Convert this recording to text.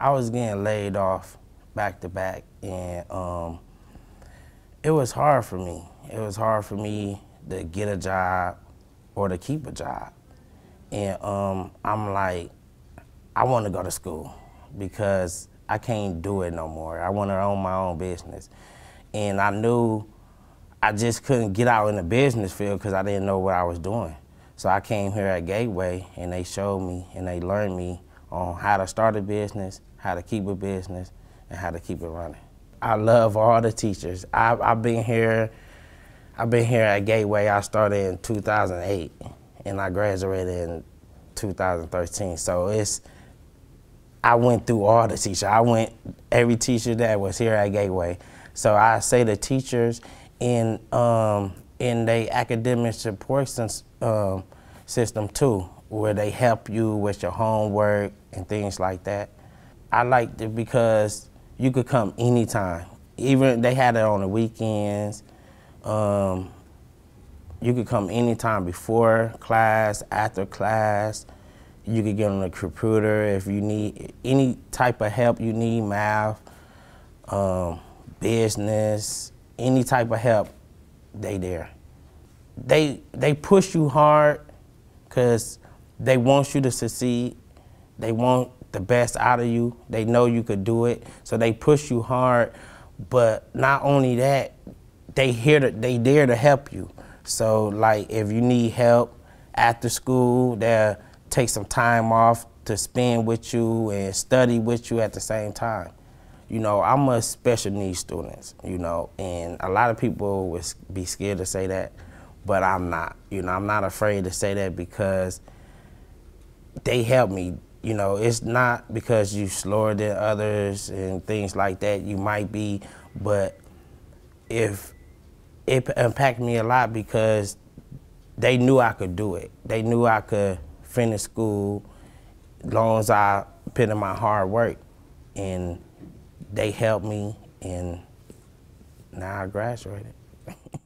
I was getting laid off back to back, and um, it was hard for me. It was hard for me to get a job or to keep a job. And um, I'm like, I want to go to school because I can't do it no more. I want to own my own business. And I knew I just couldn't get out in the business field because I didn't know what I was doing. So I came here at Gateway and they showed me and they learned me on how to start a business, how to keep a business, and how to keep it running. I love all the teachers. I, I've been here, I've been here at Gateway. I started in 2008 and I graduated in 2013. So it's, I went through all the teachers. I went every teacher that was here at Gateway. So I say the teachers in um, in the academic support um, system too, where they help you with your homework and things like that. I liked it because you could come anytime. Even they had it on the weekends. Um, you could come anytime before class, after class. You could get on the computer if you need any type of help you need, math, um, business, any type of help, they there. They they push you hard because they want you to succeed. They want the best out of you. They know you could do it, so they push you hard. But not only that, they here to they there to help you. So like if you need help after school, they'll take some time off to spend with you and study with you at the same time. You know, I'm a special needs student, you know, and a lot of people would be scared to say that, but I'm not. You know, I'm not afraid to say that because they help me. You know, it's not because you slower than others and things like that. You might be, but if it impacted me a lot because they knew I could do it. They knew I could finish school as long as I put in my hard work. And they helped me, and now I graduated.